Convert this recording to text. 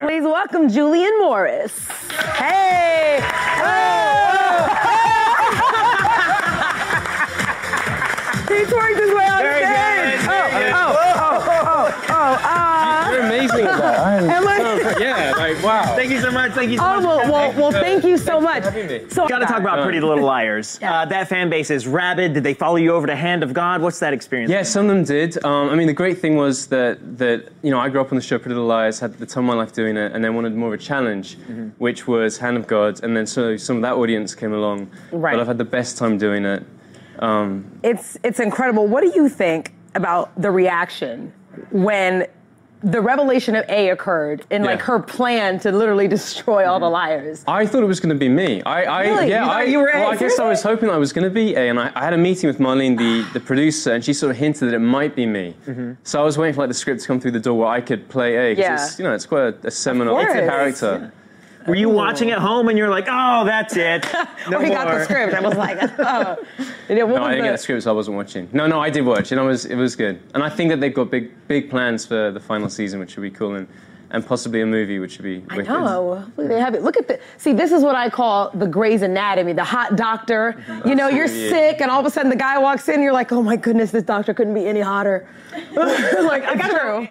Please welcome Julian Morris. Hey! he twerked his way on stage. Oh, oh, oh, oh, oh. You're amazing at that. I'm Am I- so- yeah, like wow. Thank you so much. Thank you so Oh, much. well, well, well, thank you so much. having me. So, Got to talk about Pretty Little Liars. Yeah. Uh, that fan base is rabid. Did they follow you over to Hand of God? What's that experience? Yeah, some of them did. Um, I mean, the great thing was that that you know I grew up on the show Pretty Little Liars, had the time of my life doing it, and then wanted more of a challenge, Mm-hmm. which was Hand of God, and then so some of that audience came along. Right. But I've had the best time doing it. Um, it's it's incredible. What do you think about the reaction when the revelation of A occurred and like her plan to literally destroy all the mm-hmm. liars? I thought it was going to be me. I, I Really? yeah, I, you were well? I guess I was hoping I was going to be A, and I, I had a meeting with Marlene, the, the producer, and she sort of hinted that it might be me. Mm-hmm. So I was waiting for like the script to come through the door where I could play A. Yeah. It's, you know, it's quite a, a seminal character. Were you watching at home and you're like, oh, that's it. No Or he got the script. I was like, oh. And then what No, I didn't get the- the script, so I wasn't watching. No, no, I did watch, and I was, it was good. And I think that they've got big, big plans for the final season, which would be cool, and, and possibly a movie, which would be I wicked. know. Look, They have it. Look at the. See, this is what I call the Grey's Anatomy, the hot doctor. You know, you're Absolutely. sick, and all of a sudden the guy walks in, and you're like, oh my goodness, this doctor couldn't be any hotter. like, I got true.